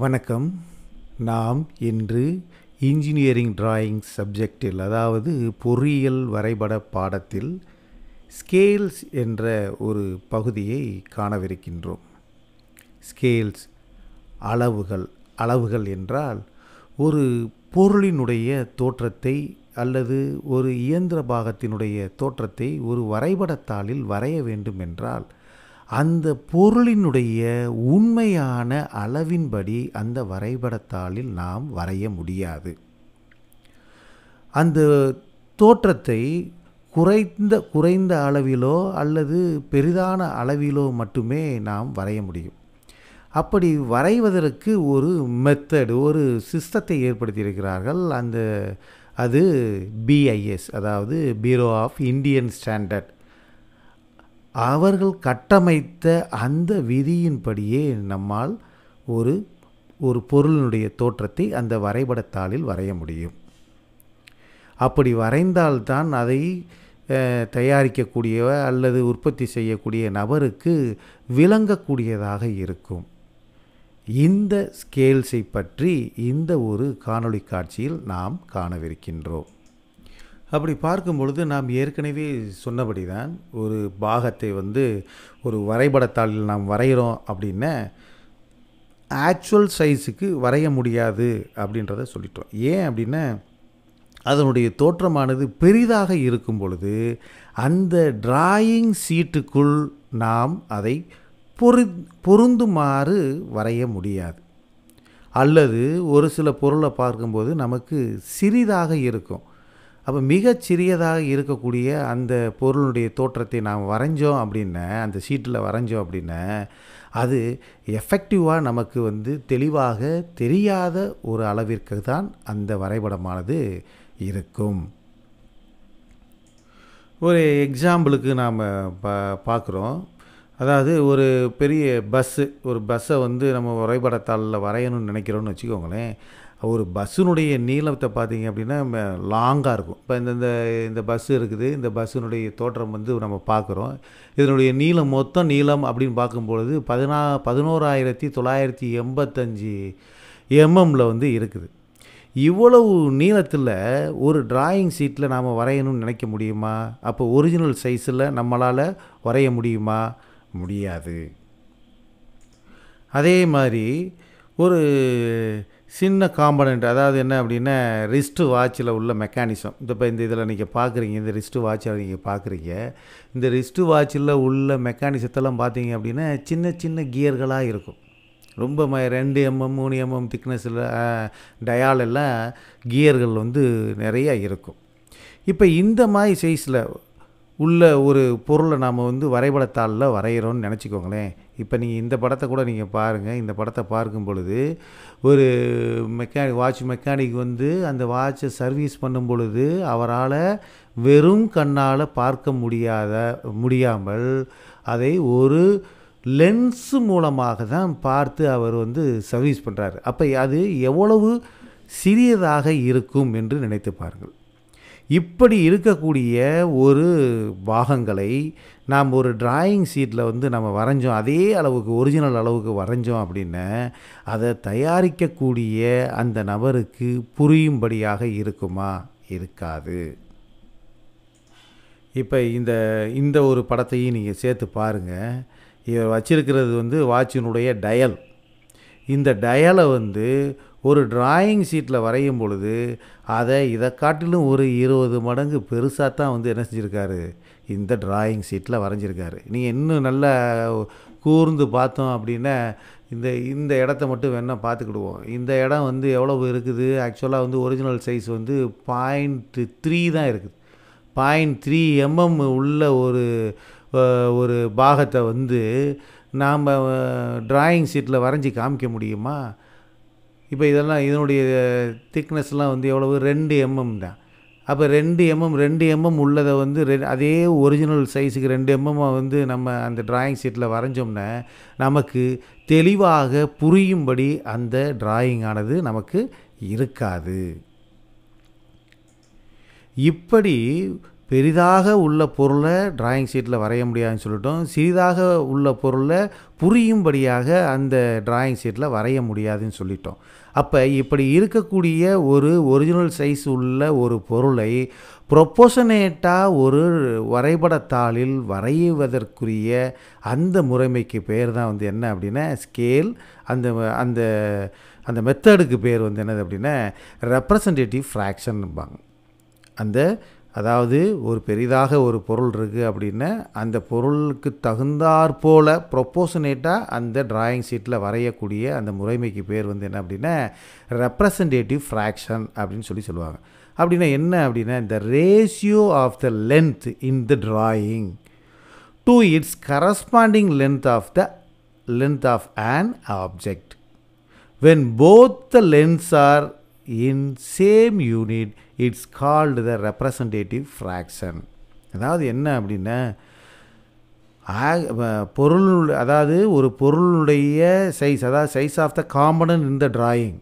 வணக்கம். நாம் இன்று இன்ஜினியரிங் டிராயிங் சப்ஜெக்டில் அதாவது பொறியியல் வரைபட பாடத்தில் ஸ்கேல்ஸ் என்ற ஒரு பகுதியை காணவிருக்கின்றோம். ஸ்கேல்ஸ் அளவுகள் அளவுகள் என்றால் ஒரு பொருளினுடைய தோற்றத்தை அல்லது ஒரு இயந்திர பாகத்தினுடைய தோற்றத்தை ஒரு வரைபடத்தாளில் வரைய வேண்டும் என்றால் அந்த பொருளினுடைய உண்மையான அளவின்படி அந்த வரைபடத்தாளில் நாம் வரைய முடியாது. அந்த தோற்றத்தை குறைந்த குறைந்த அளவிலோ அல்லது பெரிதான அளவிலோ மட்டுமே நாம் வரைய முடியும். அப்படி வரைவதற்கு ஒரு மெத்தடு ஒரு சிஸ்டத்தை ஏற்படுத்தியிருக்கிறார்கள். அந்த அது பிஐஎஸ் அதாவது பீரோ ஆஃப் இந்தியன் ஸ்டாண்டர்ட் அவர்கள் கட்டமைத்த அந்த விதியின்படியே நம்மால் ஒரு ஒரு பொருளினுடைய தோற்றத்தை அந்த வரைபடத்தாளில் வரைய முடியும். அப்படி வரைந்தால்தான் அதை தயாரிக்கக்கூடிய அல்லது உற்பத்தி செய்யக்கூடிய நபருக்கு விளங்கக்கூடியதாக இருக்கும். இந்த ஸ்கேல்ஸை பற்றி இந்த ஒரு காணொளி காட்சியில் நாம் காணவிருக்கின்றோம். அப்படி பார்க்கும் பொழுது நாம் ஏற்கனவே சொன்னபடி தான் ஒரு பாகத்தை வந்து ஒரு வரைபடத்தாளில் நாம் வரைகிறோம் அப்படின்னா ஆக்சுவல் சைஸுக்கு வரைய முடியாது அப்படின்றத சொல்லிட்டோம். ஏன் அப்படின்னா அதனுடைய தோற்றமானது பெரிதாக இருக்கும் பொழுது அந்த டிராயிங் சீட்டுக்குள் நாம் அதை பொரு பொருந்துமாறு வரைய முடியாது. அல்லது ஒரு சில பொருளை பார்க்கும்போது நமக்கு சிறிதாக இருக்கும். அப்போ மிகச் சிறியதாக இருக்கக்கூடிய அந்த பொருளுடைய தோற்றத்தை நாம் வரைஞ்சோம் அப்படின்னா அந்த சீட்டில் வரைஞ்சோம் அப்படின்னா அது எஃபெக்டிவாக நமக்கு வந்து தெளிவாக தெரியாத ஒரு அளவிற்கு தான் அந்த வரைபடமானது இருக்கும். ஒரு எக்ஸாம்பிளுக்கு நாம் பா பார்க்குறோம். அதாவது ஒரு பெரிய பஸ்ஸு ஒரு பஸ்ஸை வந்து நம்ம வரைபடத்தாளில் வரையணும்னு நினைக்கிறோன்னு வச்சுக்கோங்களேன். ஒரு பஸ்ஸினுடைய நீளத்தை பார்த்தீங்க அப்படின்னா லாங்காக இருக்கும். இப்போ இந்த இந்த இந்த பஸ்ஸு இருக்குது. இந்த பஸ்ஸினுடைய தோற்றம் வந்து நம்ம பார்க்குறோம். இதனுடைய நீளம் மொத்தம் நீளம் அப்படின்னு பார்க்கும்பொழுது பதினா பதினோராயிரத்தி தொள்ளாயிரத்தி எண்பத்தஞ்சு எம்எம்மில் வந்து இருக்குது. இவ்வளவு நீளத்தில் ஒரு டிராயிங் சீட்டில் நாம் வரையணும்னு நினைக்க முடியுமா? அப்போ ஒரிஜினல் சைஸில் நம்மளால் வரைய முடியுமா? முடியாது. அதே மாதிரி ஒரு சின்ன காம்பனண்ட் அதாவது என்ன அப்படின்னா ரிஸ்ட்டு வாட்சில் உள்ள மெக்கானிசம் இந்த இப்போ இந்த இதில் நீங்கள் பார்க்குறீங்க இந்த ரிஸ்ட்டு வாட்சில் நீங்கள் பார்க்குறீங்க இந்த ரிஸ்ட்டு வாட்சில் உள்ள மெக்கானிசத்தெல்லாம் பார்த்தீங்க அப்படின்னா சின்ன சின்ன கியர்களாக இருக்கும். ரொம்ப ம ரெண்டு எம்எம் மூணு எம்எம் திக்னஸில் டயால் எல்லாம் கியர்கள் வந்து நிறையா இருக்கும். இப்போ இந்த மாதிரி சைஸில் உள்ள ஒரு பொருளை நாம் வந்து வரைபடத்தாளில் வரைகிறோன்னு நினச்சிக்கோங்களேன். இப்போ நீங்கள் இந்த படத்தை கூட நீங்கள் பாருங்கள் இந்த படத்தை பார்க்கும் பொழுது ஒரு மெக்கானிக் வாட்ச் மெக்கானிக் வந்து அந்த வாட்சை சர்வீஸ் பண்ணும் பொழுது அவரால் வெறும் கண்ணால் பார்க்க முடியாத முடியாமல் அதை ஒரு லென்ஸு மூலமாக தான் பார்த்து அவர் வந்து சர்வீஸ் பண்ணுறாரு அப்போ அது எவ்வளவு சிறியதாக இருக்கும் என்று நினைத்து பாருங்கள். இப்படி இருக்கக்கூடிய ஒரு பாகங்களை நாம் ஒரு டிராயிங் சீட்டில் வந்து நம்ம வரைஞ்சோம். அதே அளவுக்கு ஒரிஜினல் அளவுக்கு வரைஞ்சோம் அப்படின்னா அதை தயாரிக்கக்கூடிய அந்த நபருக்கு புரியும்படியாக இருக்குமா? இருக்காது. இப்போ இந்த இந்த ஒரு படத்தையும் நீங்கள் சேர்த்து பாருங்கள் இவர் வச்சிருக்கிறது வந்து வாட்சினுடைய டயல் இந்த டயலை வந்து ஒரு டிராயிங் ஷீட்டில் வரையும் பொழுது அதை இதை காட்டிலும் ஒரு இருபது மடங்கு பெருசாக தான் வந்து என்ன செஞ்சுருக்காரு? இந்த டிராயிங் ஷீட்டில் வரைஞ்சிருக்காரு. நீங்கள் இன்னும் நல்லா கூர்ந்து பார்த்தோம் அப்படின்னா இந்த இந்த இடத்த மட்டும் வேணால் பார்த்துக்கிடுவோம். இந்த இடம் வந்து எவ்வளவு இருக்குது? ஆக்சுவலாக வந்து ஒரிஜினல் சைஸ் வந்து பாயிண்ட் த்ரீ தான் இருக்குது. பாயிண்ட் த்ரீ எம்எம் உள்ள ஒரு ஒரு பாகத்தை வந்து நாம் டிராயிங் ஷீட்டில் வரைஞ்சி காமிக்க முடியுமா? இப்போ இதெல்லாம் இதனுடைய திக்னஸ்லாம் வந்து எவ்வளவு? ரெண்டு எம்எம் தான். அப்போ ரெண்டு எம்எம் ரெண்டு எம்எம் உள்ளதை வந்து ரெ அதே ஒரிஜினல் சைஸுக்கு ரெண்டு எம்எம் வந்து நம்ம அந்த டிராயிங் ஷீட்டில் வரைஞ்சோம்னா நமக்கு தெளிவாக புரியும்படி அந்த டிராயிங் ஆனது நமக்கு இருக்காது. இப்படி பெரிதாக உள்ள பொருளை டிராயிங் ஷீட்டில் வரைய முடியாதுன்னு சொல்லிட்டோம். சிறிதாக உள்ள பொருளை புரியும்படியாக அந்த டிராயிங் ஷீட்டில் வரைய முடியாதுன்னு சொல்லிட்டோம். அப்போ இப்படி இருக்கக்கூடிய ஒரு ஒரிஜினல் சைஸ் உள்ள ஒரு பொருளை ப்ரொப்போசனேட்டாக ஒரு வரைபடத்தாளில் வரைவதற்குரிய அந்த முறைமைக்கு பேர் தான் வந்து என்ன அப்படின்னா ஸ்கேல் அந்த அந்த அந்த மெத்தடுக்கு பேர் வந்து என்னது அப்படின்னா ரெப்ரசன்டேட்டிவ் ஃப்ராக்ஷன்பாங்க அந்த அதாவது ஒரு பெரிதாக ஒரு பொருள் இருக்குது அப்படின்னா அந்த பொருளுக்கு தகுந்தாற்போல் ப்ரொப்போசனேட்டாக ப்ரொப்போஷனேட்டாக அந்த டிராயிங் ஷீட்டில் வரையக்கூடிய அந்த முறைமைக்கு பேர் வந்து என்ன அப்படின்னா ரெப்ரசன்டேட்டிவ் ஃப்ராக்ஷன் அப்படின்னு சொல்லி சொல்லுவாங்க. அப்படின்னா என்ன அப்படின்னா இந்த ratio of the length in the drawing to its corresponding length of the length of on object when both the lens are in same unit it's called the representative fraction. அதாவது என்ன அப்படின்னா ஆ- பொருள் அதாவது ஒரு பொருளுடைய சைஸ் அதாவது size of the component இந்த டிராயிங்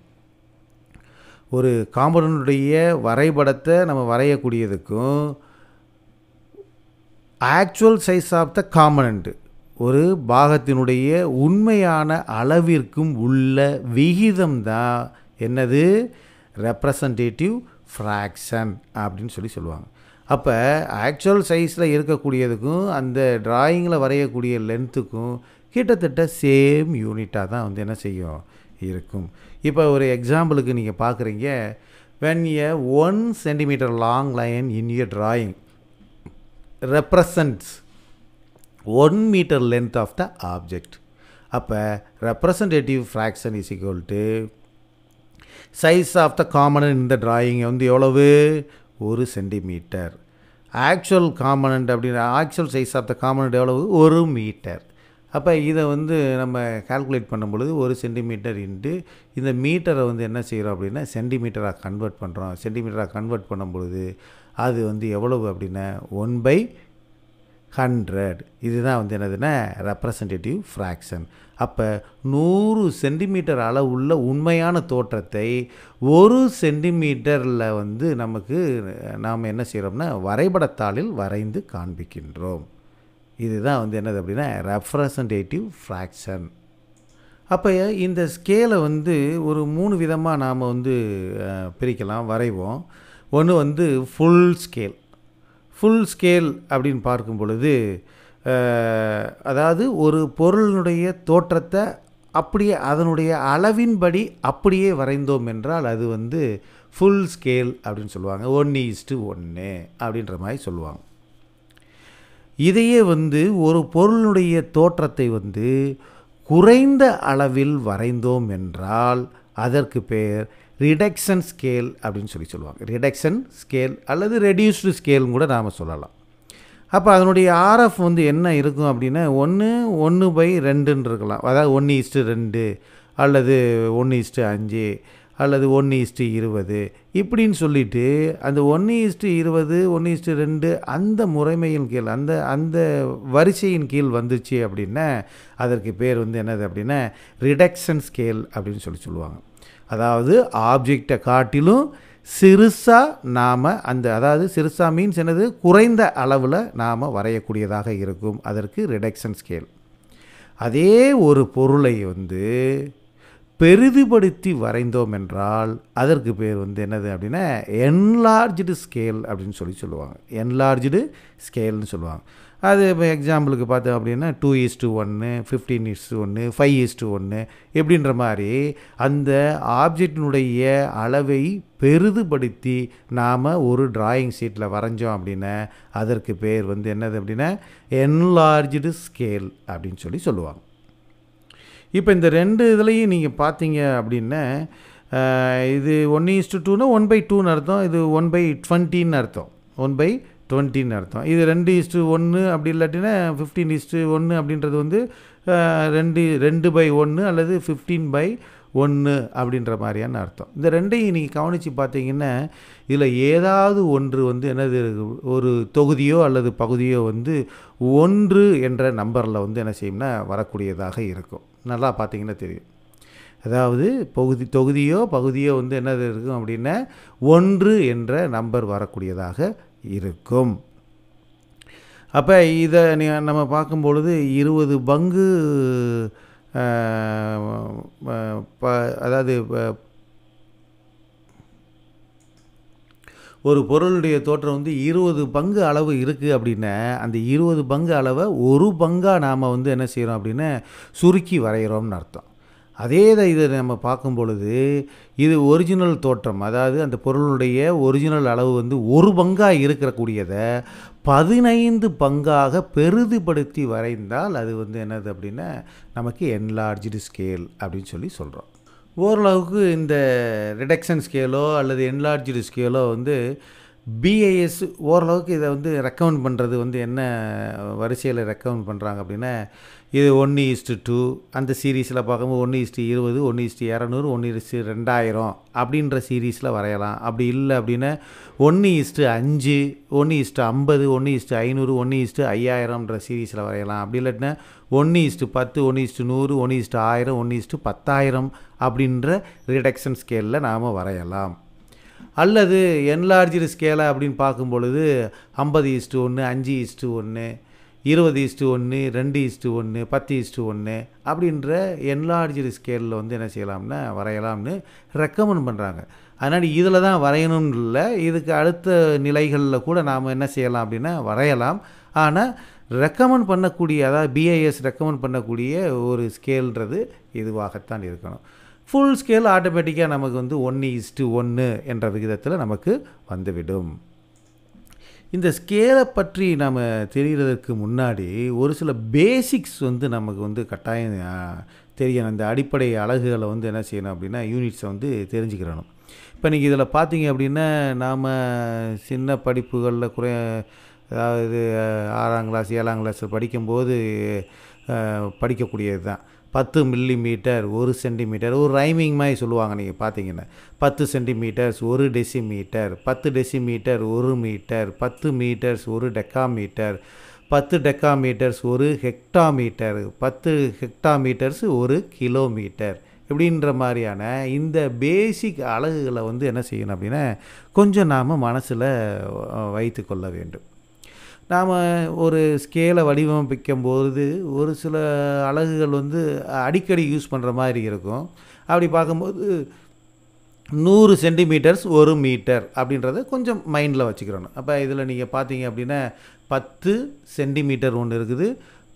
ஒரு காம்பனனுடைய வரைபடத்தை நம்ம வரையக்கூடியதுக்கும் actual size of the component ஒரு பாகத்தினுடைய உண்மையான அளவிற்கும் உள்ள விகிதம் தான் என்னது? ரெப்ரசன்டேட்டிவ் ஃப்ராக்ஷன் அப்படின்னு சொல்லி சொல்லுவாங்க. அப்போ ஆக்சுவல் சைஸில் இருக்கக்கூடியதுக்கும் அந்த டிராயிங்கில் வரையக்கூடிய லென்த்துக்கும் கிட்டத்தட்ட சேம் யூனிட்டாக தான் வந்து என்ன செய்யும்? இருக்கும். இப்போ ஒரு எக்ஸாம்பிளுக்கு நீங்கள் பார்க்குறீங்க when a one centimetre long line in your drawing represents one metre length of the object அப்போ representative fraction is equal to size of the component இந்த டிராயிங் வந்து எவ்வளவு? ஒரு சென்டிமீட்டர் ஆக்சுவல் காமனன்ட் அப்படின்னா actual size of the component எவ்வளவு? ஒரு metre அப்போ இதை வந்து நம்ம கால்குலேட் பண்ணும் பொழுது ஒரு சென்டிமீட்டர் இன்ட்டு இந்த மீட்டரை வந்து என்ன செய்கிறோம் அப்படின்னா சென்டிமீட்டராக கன்வெர்ட் பண்ணுறோம் சென்டிமீட்டராக கன்வெர்ட் பண்ணும் பொழுது அது வந்து எவ்வளவு அப்படின்னா ஒன் பை ஹண்ட்ரட். இதுதான் வந்து என்னதுன்னா ரெப்ரசன்டேட்டிவ் ஃப்ராக்ஷன் அப்போ நூறு சென்டிமீட்டர் அளவுள்ள உண்மையான தோற்றத்தை ஒரு சென்டிமீட்டரில் வந்து நமக்கு நாம் என்ன செய்கிறோம்னா வரைபடத்தாளில் வரைந்து காண்பிக்கின்றோம். இதுதான் வந்து என்னது அப்படின்னா ரெப்ரசன்டேட்டிவ் ஃப்ராக்ஷன் அப்போ இந்த ஸ்கேலை வந்து ஒரு மூணு விதமாக நாம் வந்து பிரிக்கலாம் வரைவோம். ஒன்று வந்து ஃபுல் ஸ்கேல் ஃபுல் ஸ்கேல் அப்படின்னு பார்க்கும் பொழுது அதாவது ஒரு பொருளினுடைய தோற்றத்தை அப்படியே அதனுடைய அளவின்படி அப்படியே வரைந்தோம் என்றால் அது வந்து ஃபுல் ஸ்கேல் அப்படின்னு சொல்லுவாங்க. ஒன்று இஸ்ட்டு ஒன்று அப்படின்ற மாதிரி சொல்லுவாங்க. இதையே வந்து ஒரு பொருளுடைய தோற்றத்தை வந்து குறைந்த அளவில் வரைந்தோம் என்றால் அதற்கு பேர் ரிடக்ஷன் ஸ்கேல் அப்படின்னு சொல்லி சொல்லுவாங்க. ரிடக்ஷன் ஸ்கேல் அல்லது ரெடியூஸ்டு ஸ்கேல்னு கூட நாம் சொல்லலாம். அப்போ அதனுடைய ஆர்எஃப் வந்து என்ன இருக்கும் அப்படின்னா ஒன்று ஒன்று பை ரெண்டுன்னு இருக்கலாம். அதாவது ஒன்று இஸ்ட்டு ரெண்டு அல்லது ஒன்று இஸ்ட்டு அஞ்சு. அல்லது ஒன்று இஸ்ட்டு இருபது. இப்படின்னு சொல்லிட்டு அந்த ஒன்று இஸ்ட்டு இருபது ஒன்று இஸ்ட்டு ரெண்டு அந்த முறைமையின் கீழ் அந்த அந்த வரிசையின் கீழ் வந்துச்சு அப்படின்னா அதற்கு பேர் வந்து என்னது அப்படின்னா ரிடக்ஷன் ஸ்கேல் அப்படின்னு சொல்லி சொல்லுவாங்க. அதாவது ஆப்ஜெக்டை காட்டிலும் சிறுசாக நாம் அந்த அதாவது சிறுசா மீன்ஸ் என்னது? குறைந்த அளவில் நாம் வரையக்கூடியதாக இருக்கும். அதற்கு ரிடக்ஷன் ஸ்கேல் அதே ஒரு பொருளை வந்து பெரிதுபடுத்தி வரைந்தோம் என்றால் அதற்கு பேர் வந்து என்னது அப்படின்னா என்லார்ஜ்டு ஸ்கேல் அப்படின்னு சொல்லி சொல்லுவாங்க. என்லார்ஜ்டு ஸ்கேல்னு சொல்லுவாங்க. அது இப்போ எக்ஸாம்பிளுக்கு பார்த்தோம் அப்படின்னா டூ இஸ் டூ ஒன்று ஃபிஃப்டீன் இஸ் டூ ஒன்று ஃபைவ் இஸ் டூ ஒன்று எப்படின்ற மாதிரி அந்த ஆப்ஜெக்டினுடைய அளவை பெரிதுபடுத்தி நாம் ஒரு டிராயிங் ஷீட்டில் வரைஞ்சோம் அப்படின்னா அதற்கு பேர் வந்து என்னது அப்படின்னா என்லார்ஜ்டு ஸ்கேல் அப்படின்னு சொல்லி சொல்லுவாங்க. இப்போ இந்த ரெண்டு இதுலேயும் நீங்கள் பார்த்தீங்க அப்படின்னா இது ஒன் ஈஸ்டு டூனா ஒன் பை டூன்னு அர்த்தம் இது ஒன் பை டுவெண்ட்டின்னு அர்த்தம். ஒன் பை டுவெண்ட்டின்னு அர்த்தம். இது ரெண்டு ஈஸ்ட்டு ஒன்று அப்படி இல்லாட்டினா ஃபிஃப்டீன் ஈஸ்ட்டு ஒன்று அப்படின்றது வந்து ரெண்டு ரெண்டு பை ஒன்று அல்லது ஃபிஃப்டீன் பை ஒன்று அப்படின்ற மாதிரியான அர்த்தம். இந்த ரெண்டையும் நீங்கள் கவனித்து பார்த்தீங்கன்னா இதில் ஏதாவது ஒன்று வந்து என்னது ஒரு தொகுதியோ அல்லது பகுதியோ வந்து ஒன்று என்ற நம்பரில் வந்து என்ன செய்யும்னா வரக்கூடியதாக இருக்கும். நல்லா பார்த்தீங்கன்னா தெரியும். அதாவது பகுதி தொகுதியோ பகுதியோ வந்து என்னது இருக்கும் அப்படின்னா ஒன்று என்ற நம்பர் வரக்கூடியதாக இருக்கும். அப்போ இதை நம்ம பார்க்கும்பொழுது இருபது பங்கு ப- அதாவது ஒரு பொருளுடைய தோற்றம் வந்து இருபது பங்கு அளவு இருக்குது அப்படின்னா அந்த இருபது பங்கு அளவை ஒரு பங்காக நாம் வந்து என்ன செய்கிறோம் அப்படின்னா சுருக்கி வரைகிறோம்னு அர்த்தம். அதே தான் இதை நம்ம பார்க்கும் பொழுது இது ஒரிஜினல் தோற்றம் அதாவது அந்த பொருளுடைய ஒரிஜினல் அளவு வந்து ஒரு பங்காக இருக்கக்கூடியதை பதினைந்து பங்காக பெரிதுபடுத்தி வரைந்தால் அது வந்து என்னது அப்படின்னா நமக்கு என்லார்ஜ்டு ஸ்கேல் அப்படின்னு சொல்லி சொல்கிறோம் ஓரளவுக்கு இந்த ரிடக்ஷன் ஸ்கேலோ அல்லது என்லார்ஜ்டு ஸ்கேலோ வந்து பிஐஎஸ் ஓரளவுக்கு இதை வந்து ரெக்கமெண்ட் பண்ணுறது வந்து என்ன வரிசையில் ரெக்கமெண்ட் பண்ணுறாங்க அப்படின்னா இது ஒன்று இஸ்ட்டு டூ அந்த சீரீஸில் பார்க்கும்போது ஒன்று இஸ்ட்டு இருபது ஒன்று இஸ்ட்டு இரநூறு ஒன்று இஸ்ட்டு ரெண்டாயிரம் அப்படின்ற சீரீஸில் வரையலாம். அப்படி இல்லை அப்படின்னா ஒன்று இஸ்ட்டு அஞ்சு ஒன்று இஸ்ட்டு ஐம்பது ஒன்று இஸ்ட்டு ஐநூறு ஒன்று இஸ்ட்டு ஐயாயிரம்ன்ற சீரீஸில் வரையலாம். அப்படி இல்லாட்டினா ஒன்று இஸ்ட்டு பத்து ஒன்று இஸ்ட்டு நூறு ஒன்று இஸ்ட்டு ஆயிரம் ஒன்று இஸ்ட்டு பத்தாயிரம் அப்படின்ற ரிடக்ஷன் ஸ்கேலில் நாம் வரையலாம். அல்லது என்லார்ஜ்டு ஸ்கேலை அப்படின்னு பார்க்கும் பொழுது ஐம்பது இஸ்ட்டு ஒன்று அஞ்சு இஸ்ட்டு ஒன்று இருபது இஸ்ட்டு ஒன்று ரெண்டு இஸ்ட்டு ஒன்று பத்து இஸ்ட்டு ஒன்று அப்படின்ற என்லார்ஜ்டு ஸ்கேலில் வந்து என்ன செய்யலாம்னா வரையலாம்னு ரெக்கமெண்ட் பண்ணுறாங்க அதனால் இதில் தான் வரையணும்னு இல்லை. இதுக்கு அடுத்த நிலைகளில் கூட நாம் என்ன செய்யலாம் அப்படின்னா வரையலாம். ஆனால் ரெக்கமெண்ட் பண்ணக்கூடிய அதாவது பிஐஎஸ் ரெக்கமெண்ட் பண்ணக்கூடிய ஒரு ஸ்கேல்ன்றது இதுவாகத்தான் இருக்கணும். ஃபுல் ஸ்கேல் ஆட்டோமேட்டிக்காக நமக்கு வந்து ஒன்று இஸ்டு ஒன்று என்ற விகிதத்தில் நமக்கு வந்துவிடும். இந்த ஸ்கேலை பற்றி நம்ம தெரிகிறதுக்கு முன்னாடி ஒரு சில பேசிக்ஸ் வந்து நமக்கு வந்து கட்டாயம் தெரியணும் இந்த அடிப்படை அழகுகளை வந்து என்ன செய்யணும் அப்படின்னா யூனிட்ஸை வந்து தெரிஞ்சுக்கிறணும். இப்போ நீங்கள் இதில் பார்த்தீங்க அப்படின்னா நாம் சின்ன படிப்புகளில் குறை அதாவது ஆறாம் கிளாஸ் ஏழாம் கிளாஸ் படிக்கும்போது படிக்கக்கூடியது தான். பத்து மில்லி மீட்டர் ஒரு சென்டிமீட்டர் ஒரு ரைமிங் மாதிரி சொல்லுவாங்க நீங்கள் பார்த்தீங்கன்னா பத்து சென்டிமீட்டர்ஸ் ஒரு டெசிமீட்டர் பத்து டெசிமீட்டர் ஒரு மீட்டர் பத்து மீட்டர்ஸ் ஒரு டெக்காமீட்டர் பத்து டெக்காமீட்டர்ஸ் ஒரு ஹெக்டாமீட்டர் பத்து ஹெக்டாமீட்டர்ஸ் ஒரு கிலோமீட்டர் இப்படின்ற மாதிரியான இந்த பேசிக் அழகுகளை வந்து என்ன செய்யணும் அப்படின்னா கொஞ்சம் நாம் மனசில் வைத்து கொள்ள வேண்டும். நாம் ஒரு ஸ்கேலை வடிவமைக்கும் போது ஒரு சில அலகுகள் வந்து அடிக்கடி யூஸ் பண்ணுற மாதிரி இருக்கும். அப்படி பார்க்கும்போது நூறு சென்டிமீட்டர்ஸ் ஒரு மீட்டர் அப்படின்றத கொஞ்சம் மைண்டில் வச்சுக்கிறணும். அப்போ இதில் நீங்கள் பார்த்தீங்க அப்படின்னா பத்து சென்டிமீட்டர் ஒன்று இருக்குது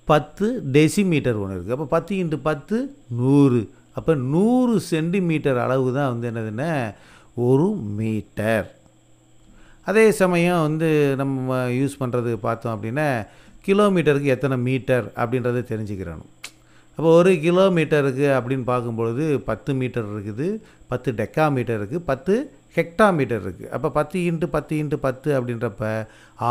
பத்து டெசிமீட்டர் ஒன்று இருக்குது. அப்போ பத்து இன்ட்டு பத்து நூறு. அப்போ நூறு சென்டிமீட்டர் அளவு தான் வந்து என்னதுன்னா ஒரு மீட்டர் அதே சமயம் வந்து நம்ம யூஸ் பண்ணுறது பார்த்தோம் அப்படின்னா கிலோமீட்டருக்கு எத்தனை மீட்டர் அப்படின்றத தெரிஞ்சுக்கிறணும். அப்போ ஒரு கிலோமீட்டருக்கு அப்படின்னு பார்க்கும்பொழுது பத்து மீட்டர் இருக்குது பத்து டெக்கா மீட்டர் இருக்குது பத்து ஹெக்டா மீட்டர் இருக்குது அப்போ பத்து இன்ட்டு பத்து இன்ட்டு பத்து அப்படின்றப்ப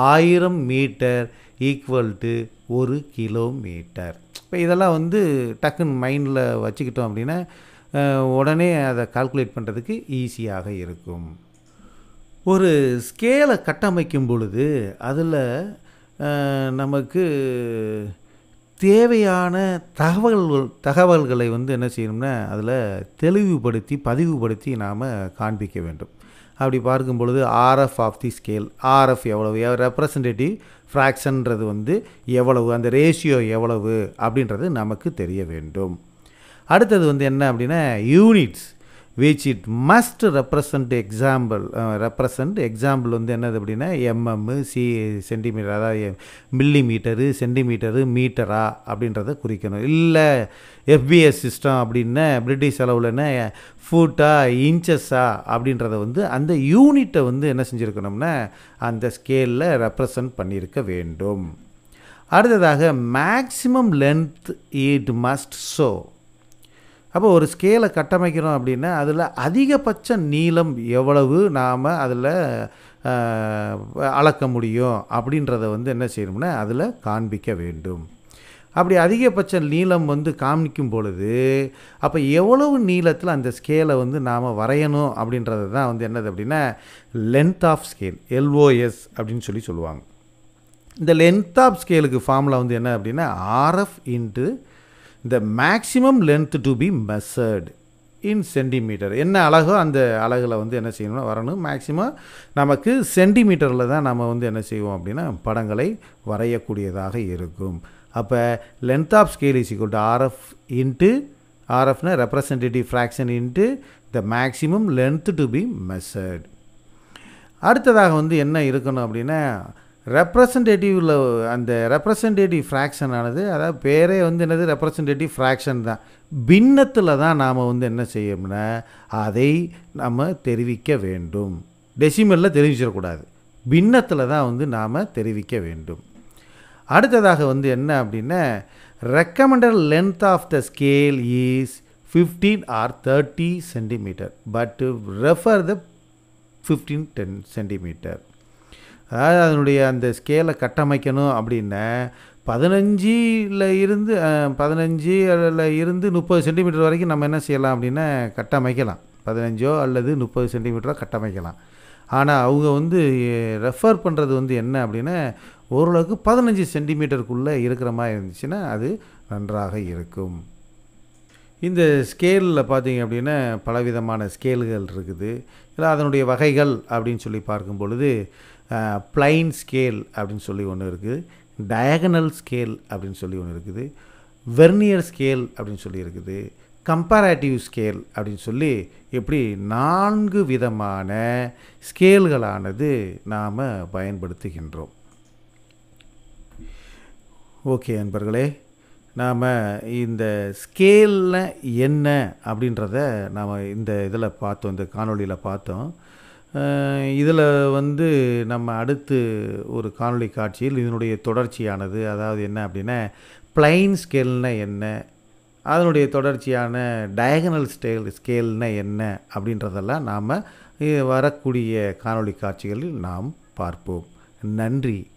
ஆயிரம் மீட்டர் ஈக்குவல் டு ஒரு கிலோமீட்டர் இப்போ இதெல்லாம் வந்து டக்குன்னு மைண்டில் வச்சுக்கிட்டோம் அப்படின்னா உடனே அதை கால்குலேட் பண்ணுறதுக்கு ஈஸியாக இருக்கும். ஒரு ஸ்கேலை கட்டமைக்கும் பொழுது அதில் நமக்கு தேவையான தகவல்கள் தகவல்களை வந்து என்ன செய்யணும்னா அதில் தெளிவுபடுத்தி பதிவுபடுத்தி நாம் காண்பிக்க வேண்டும். அப்படி பார்க்கும் பொழுது RF of the scale RF எவ்வளவு ரெப்ரசன்டேட்டிவ் ஃப்ராக்ஷன்றது வந்து எவ்வளவு அந்த ரேஷியோ எவ்வளவு அப்படின்றது நமக்கு தெரிய வேண்டும். அடுத்தது வந்து என்ன அப்படின்னா units which it must represent example represent example வந்து என்னது அப்படின்னா எம்எம் சி சென்டிமீட்டர் அதாவது மில்லி மீட்டரு சென்டிமீட்டரு மீட்டரா அப்படின்றத குறிக்கணும். இல்லை எஃபிஎஸ் சிஸ்டம் அப்படின்னா பிரிட்டிஷ் அளவுலன்னா ஃபூட்டா இன்ச்சஸா அப்படின்றத வந்து அந்த யூனிட்டை வந்து என்ன செஞ்சுருக்கணும்னா அந்த ஸ்கேலில் ரெப்ரசன்ட் பண்ணியிருக்க வேண்டும். அடுத்ததாக maximum length it must show அப்போ ஒரு ஸ்கேலை கட்டமைக்கிறோம் அப்படின்னா அதில் அதிகபட்ச நீளம் எவ்வளவு நாம் அதில் அளக்க முடியும் அப்படின்றத வந்து என்ன செய்யணும்னா அதில் காண்பிக்க வேண்டும். அப்படி அதிகபட்ச நீளம் வந்து காமிக்கும் பொழுது அப்போ எவ்வளவு நீளத்தில் அந்த ஸ்கேலை வந்து நாம் வரையணும் அப்படின்றது தான் வந்து என்னது அப்படின்னா லென்த் ஆஃப் ஸ்கேல் எல்ஓஎஸ் அப்படின்னு சொல்லி சொல்லுவாங்க. இந்த லென்த் ஆஃப் ஸ்கேலுக்கு ஃபார்முலா வந்து என்ன அப்படின்னா RF into the maximum length to be measured in centimetre என்ன அழகோ அந்த அழகில் வந்து என்ன செய்யணும்னா வரணும். மேக்ஸிமம் நமக்கு சென்டிமீட்டரில் தான் நம்ம வந்து என்ன செய்வோம் அப்படின்னா படங்களை வரையக்கூடியதாக இருக்கும். அப்போ length of scale is equal to RF into ஆர்எஃப்னா representative fraction into the maximum length to be measured அடுத்ததாக வந்து என்ன இருக்கணும் அப்படின்னா ரெப்ரசன்டேட்டிவில் அந்த ரெப்ரசன்டேட்டிவ் ஃப்ராக்ஷன் ஆனது அதாவது பேரே வந்து என்னது? ரெப்ரசன்டேட்டிவ் ஃப்ராக்ஷன் தான். பின்னத்தில் தான் நாம் வந்து என்ன செய்யணும்னா அதை நம்ம தெரிவிக்க வேண்டும். டெசிமலில் தெரிவிச்சிடக்கூடாது பின்னத்தில் தான் வந்து நாம் தெரிவிக்க வேண்டும். அடுத்ததாக வந்து என்ன அப்படின்னா recommended length of the scale is fifteen or thirty centimetre but refer the fifteen ten centimetre அதாவது அதனுடைய அந்த ஸ்கேலை கட்டமைக்கணும் அப்படின்னா பதினஞ்சில் இருந்து பதினஞ்சு அதில் இருந்து முப்பது சென்டிமீட்டர் வரைக்கும் நம்ம என்ன செய்யலாம் அப்படின்னா கட்டமைக்கலாம். பதினஞ்சோ அல்லது முப்பது சென்டிமீட்டரோ கட்டமைக்கலாம். ஆனால் அவங்க வந்து ரெஃபர் பண்ணுறது வந்து என்ன அப்படின்னா ஓரளவுக்கு பதினஞ்சு சென்டிமீட்டருக்குள்ளே இருக்கிற மாதிரி இருந்துச்சுன்னா அது நன்றாக இருக்கும். இந்த ஸ்கேலில் பார்த்தீங்க அப்படின்னா பலவிதமான ஸ்கேல்கள் இருக்குது. இல்லை அதனுடைய வகைகள் அப்படின்னு சொல்லி பார்க்கும் பொழுது ப்ளைன் ஸ்கேல் அப்படின்னு சொல்லி ஒன்று இருக்குது டயகனல் ஸ்கேல் அப்படின்னு சொல்லி ஒன்று இருக்குது வெர்னியர் ஸ்கேல் அப்படின்னு சொல்லி இருக்குது கம்பேரேட்டிவ் ஸ்கேல் அப்படின்னு சொல்லி எப்படி நான்கு விதமான ஸ்கேல்களானது நாம் பயன்படுத்துகின்றோம். ஓகே நண்பர்களே நாம் இந்த ஸ்கேலில் என்ன அப்படின்றத நாம் இந்த இதில் பார்த்தோம் இந்த காணொளியில் பார்த்தோம். இதில் வந்து நம்ம அடுத்து ஒரு காணொளி காட்சியில் இதனுடைய தொடர்ச்சியானது அதாவது என்ன அப்படின்னா பிளைன் ஸ்கேல்னா என்ன அதனுடைய தொடர்ச்சியான டயகனல் ஸ்டேல் ஸ்கேல்னா என்ன அப்படின்றதெல்லாம் நாம் வரக்கூடிய காணொளி காட்சிகளில் நாம் பார்ப்போம். நன்றி.